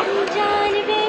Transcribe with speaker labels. Speaker 1: Ciao.